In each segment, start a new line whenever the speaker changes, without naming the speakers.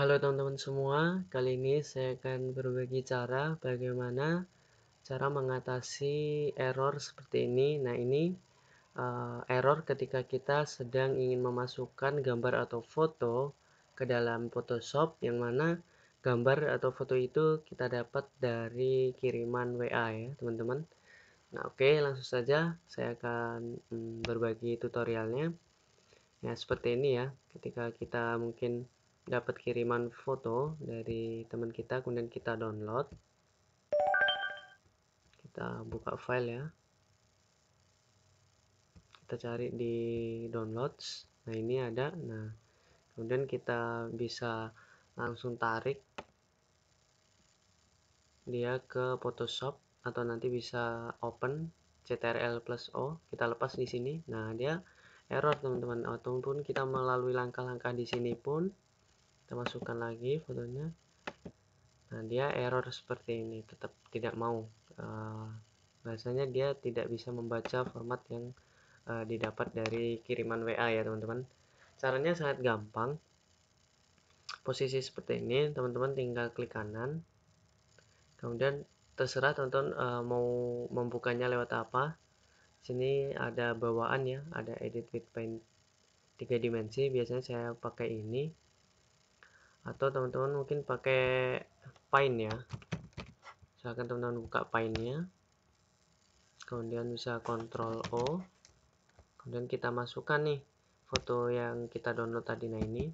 Halo teman-teman semua, kali ini saya akan berbagi cara bagaimana cara mengatasi error seperti ini. Nah ini uh, error ketika kita sedang ingin memasukkan gambar atau foto ke dalam Photoshop yang mana gambar atau foto itu kita dapat dari kiriman WA ya teman-teman. Nah oke okay, langsung saja saya akan hmm, berbagi tutorialnya. Ya seperti ini ya, ketika kita mungkin dapat kiriman foto dari teman kita kemudian kita download. Kita buka file ya. Kita cari di downloads. Nah ini ada. Nah kemudian kita bisa langsung tarik dia ke Photoshop atau nanti bisa open CTRL plus O. Kita lepas di sini. Nah dia error teman-teman. Ataupun kita melalui langkah-langkah di sini pun kita masukkan lagi fotonya. Nah dia error seperti ini tetap tidak mau. Uh, bahasanya dia tidak bisa membaca format yang uh, didapat dari kiriman WA ya teman-teman. Caranya sangat gampang. Posisi seperti ini teman-teman tinggal klik kanan. Kemudian terserah teman-teman uh, mau membukanya lewat apa. Sini ada bawaan ya ada edit with paint tiga dimensi. Biasanya saya pakai ini atau teman-teman mungkin pakai Paint ya. Silahkan teman-teman buka Paintnya. Kemudian bisa Ctrl O. Kemudian kita masukkan nih foto yang kita download tadi nah ini.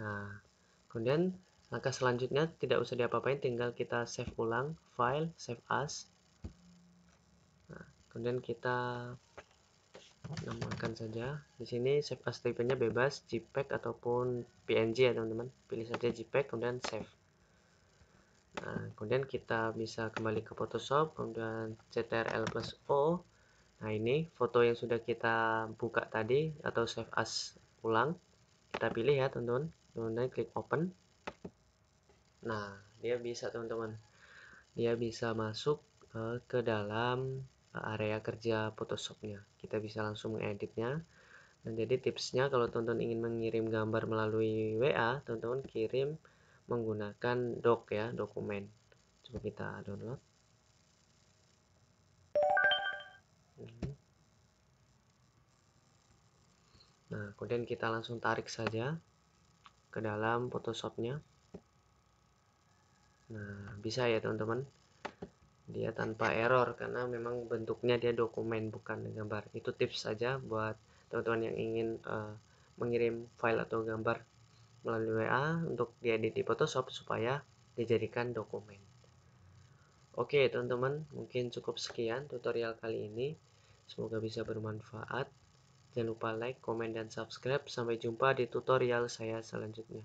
Nah kemudian langkah selanjutnya tidak usah diapa-apain tinggal kita save ulang file save as. Nah, kemudian kita namakan saja. Di sini save as type-nya bebas JPEG ataupun PNG ya teman-teman. Pilih saja JPEG kemudian save. Nah kemudian kita bisa kembali ke Photoshop kemudian CTRL plus O. Nah ini foto yang sudah kita buka tadi atau save as ulang. Kita pilih ya teman-teman. Kemudian klik open. Nah dia bisa teman-teman. Dia bisa masuk uh, ke dalam area kerja Photoshopnya. Kita bisa langsung mengeditnya dan jadi tipsnya kalau teman-teman ingin mengirim gambar melalui WA teman-teman kirim menggunakan doc ya dokumen. Coba kita download. Nah kemudian kita langsung tarik saja ke dalam Photoshopnya. Nah bisa ya teman-teman dia tanpa error karena memang bentuknya dia dokumen bukan gambar. Itu tips saja buat teman-teman yang ingin uh, mengirim file atau gambar melalui WA untuk diedit di Photoshop supaya dijadikan dokumen. Oke teman-teman mungkin cukup sekian tutorial kali ini. Semoga bisa bermanfaat. Jangan lupa like, komen, dan subscribe. Sampai jumpa di tutorial saya selanjutnya